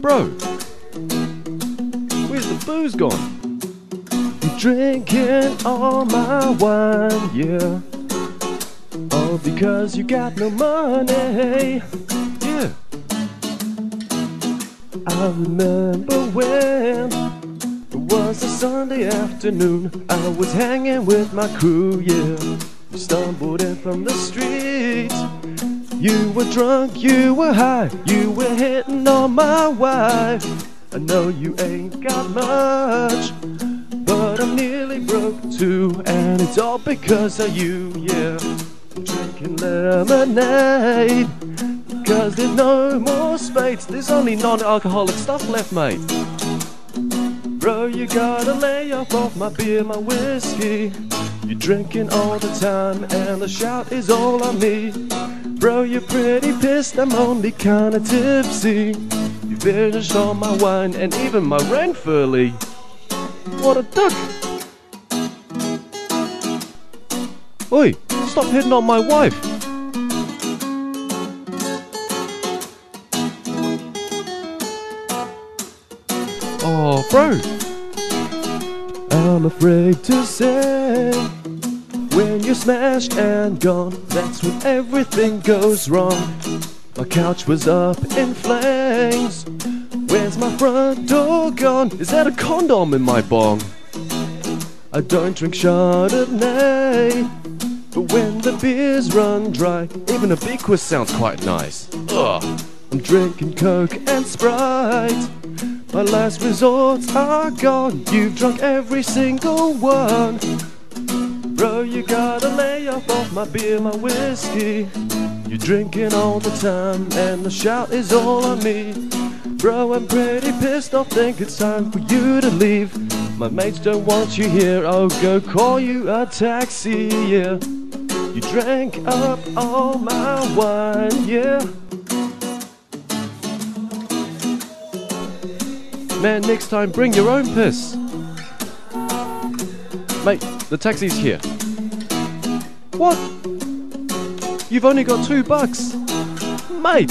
Bro, where's the booze gone? Drinking all my wine, yeah. All because you got no money, yeah. I remember when it was a Sunday afternoon. I was hanging with my crew, yeah. We stumbled in from the street. You were drunk, you were high, you were hitting on my wife. I know you ain't got much, but I'm nearly broke too, and it's all because of you, yeah. Drinking lemonade, cause there's no more Speights, there's only non alcoholic stuff left, mate. Bro, you gotta lay off of my beer, my whiskey. You're drinking all the time, and the shout is all on me. Bro, you're pretty pissed, I'm only kinda tipsy. You finished all my wine and even my rent fully. What a duck! Oi, stop hitting on my wife! Oh, bro! I'm afraid to say when you're smashed and gone, that's when everything goes wrong. My couch was up in flames. Where's my front door gone? Is that a condom in my bong? I don't drink Chardonnay, but when the beers run dry, even a Bequist sounds quite nice. Ugh. I'm drinking Coke and Sprite. My last resorts are gone. You've drunk every single one. Bro, you gotta lay off of my beer, my whiskey. You're drinking all the time, and the shout is all on me. Bro, I'm pretty pissed off, think it's time for you to leave. My mates don't want you here, I'll go call you a taxi, yeah. You drank up all my wine, yeah. Man, next time bring your own piss. Mate, the taxi's here. What? You've only got two bucks. Mate,